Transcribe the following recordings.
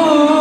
오.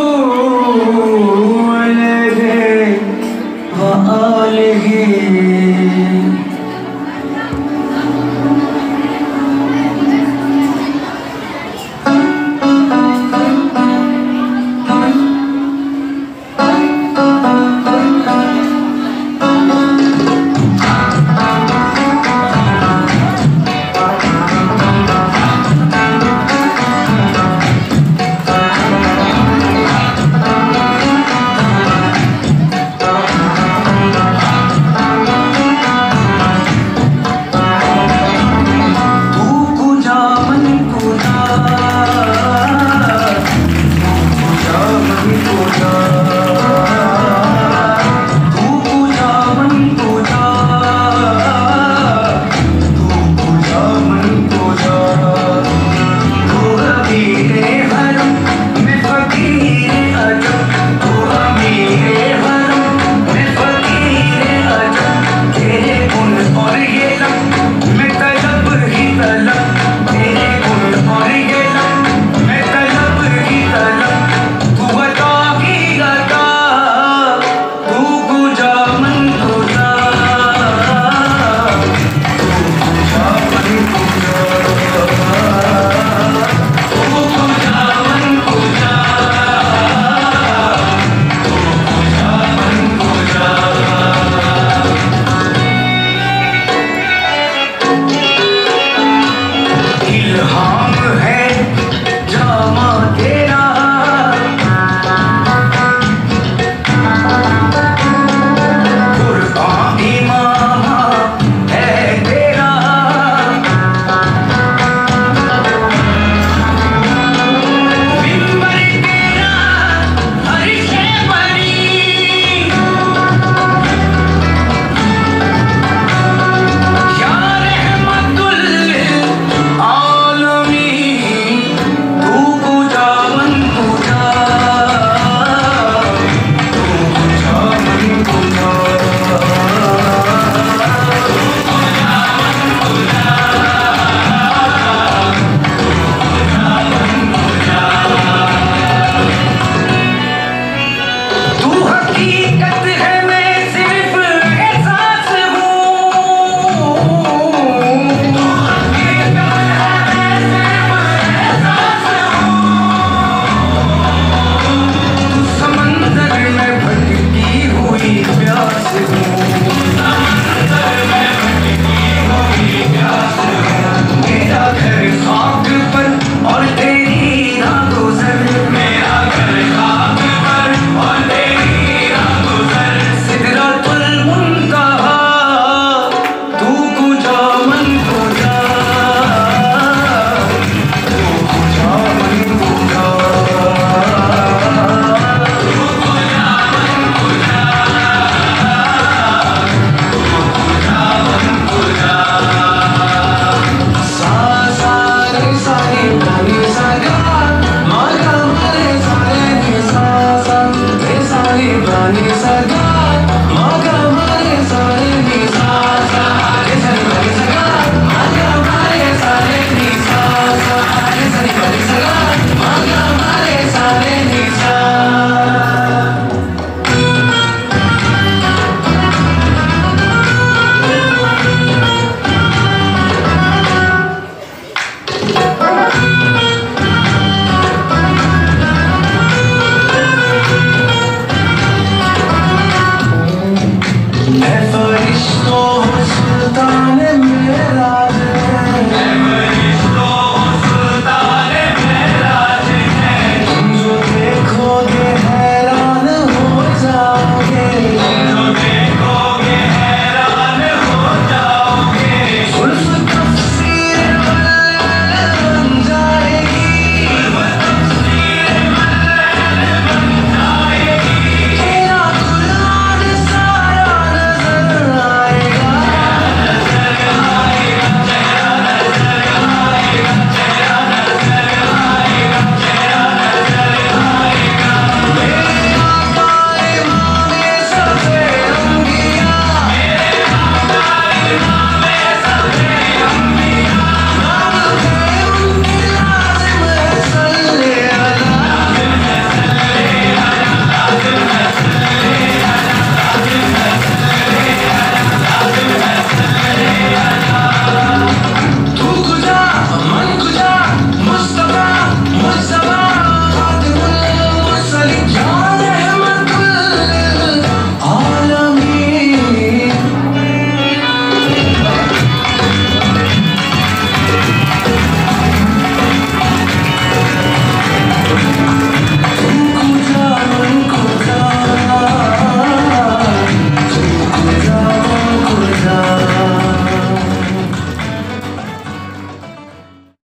Deinem